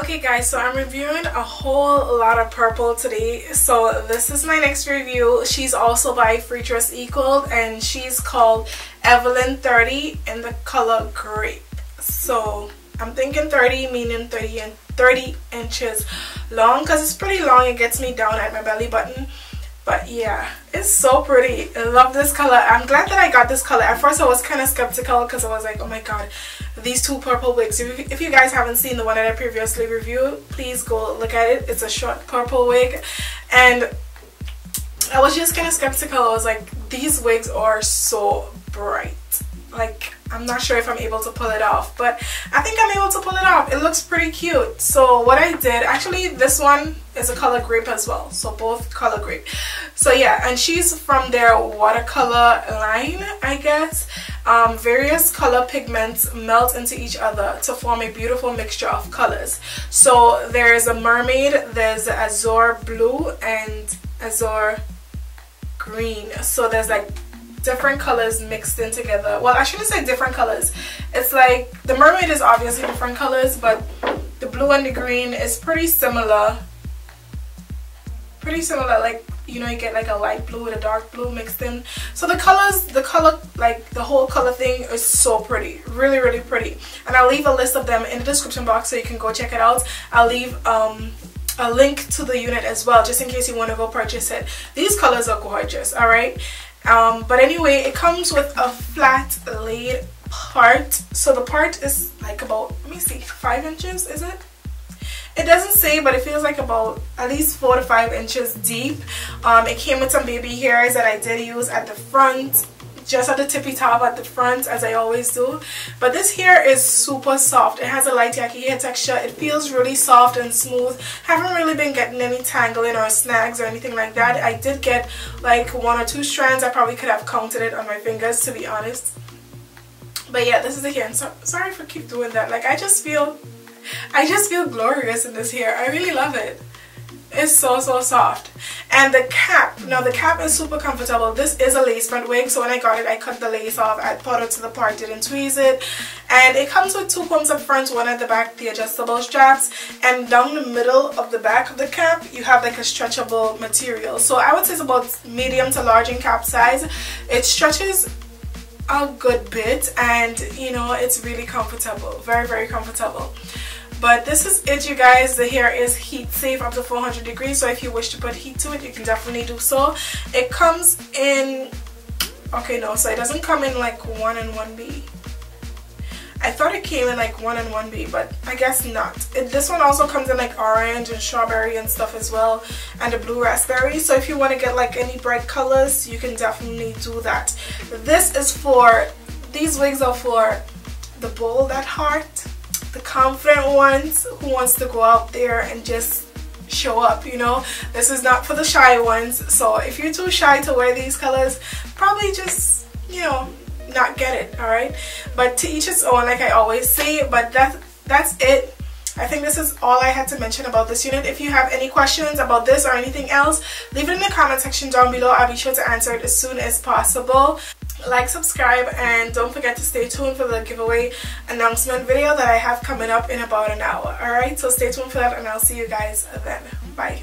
Okay guys, so I'm reviewing a whole lot of purple today. So this is my next review. She's also by Freetress Equal and she's called Evlyn 30 in the color grape. So I'm thinking 30 meaning 30 and 30 inches long because it's pretty long. It gets me down at my belly button. But yeah, it's so pretty. I love this color. I'm glad that I got this color. At first I was kind of skeptical because I was like, oh my god, these two purple wigs. If you, guys haven't seen the one that I previously reviewed, please go look at it. It's a short purple wig. And I was just kind of skeptical. I was like, these wigs are so bright. Like, I'm not sure if I'm able to pull it off, but I think I'm able to pull it off. It looks pretty cute. So what I did, actually this one is a color grape as well. So both color grape. So yeah, and she's from their watercolor line, I guess. Um, various color pigments melt into each other to form a beautiful mixture of colors. So there's a mermaid, there's azure blue and azure green. So there's like different colors mixed in together. Well, I shouldn't say different colors. It's like the mermaid is obviously different colors, but the blue and the green is pretty similar. Pretty similar, like, you know, you get like a light blue with a dark blue mixed in. So the colors, the color, like the whole color thing is so pretty. Really, really pretty. And I'll leave a list of them in the description box so you can go check it out. I'll leave um, a link to the unit as well just in case you want to go purchase it. These colors are gorgeous, alright? Um, but anyway it comes with a flat laid part. So the part is like about let me see five inches is it? It doesn't say but it feels like about at least four to five inches deep. Um, it came with some baby hairs that I did use at the front just at the tippy top at the front as I always do. But this hair is super soft. It has a light yaki hair texture. It feels really soft and smooth. Haven't really been getting any tangling or snags or anything like that. I did get like one or two strands. I probably could have counted it on my fingers to be honest. But yeah this is the hair. So, sorry for keep doing that. Like I just feel I just feel glorious in this hair. I really love it it's so so soft. And the cap now the cap is super comfortable. This is a lace front wig so when I got it I cut the lace off I put it to the part didn't tweeze it. And it comes with two pumps up front one at the back the adjustable straps and down the middle of the back of the cap you have like a stretchable material. So I would say it's about medium to large in cap size. It stretches a good bit and you know it's really comfortable very very comfortable but this is it you guys. The hair is heat safe up to 400 degrees. So if you wish to put heat to it you can definitely do so. It comes in okay no so it doesn't come in like 1 and 1b I thought it came in like 1 and 1b but I guess not. It, this one also comes in like orange and strawberry and stuff as well and a blue raspberry. So if you want to get like any bright colors you can definitely do that. This is for these wigs are for the bold at heart the confident ones who wants to go out there and just show up you know? This is not for the shy ones. So if you're too shy to wear these colors probably just you know not get it all right? But to each its own like I always say but that that's it. I think this is all I had to mention about this unit. If you have any questions about this or anything else, leave it in the comment section down below. I'll be sure to answer it as soon as possible like subscribe and don't forget to stay tuned for the giveaway announcement video that I have coming up in about an hour. Alright so stay tuned for that and I'll see you guys then. Bye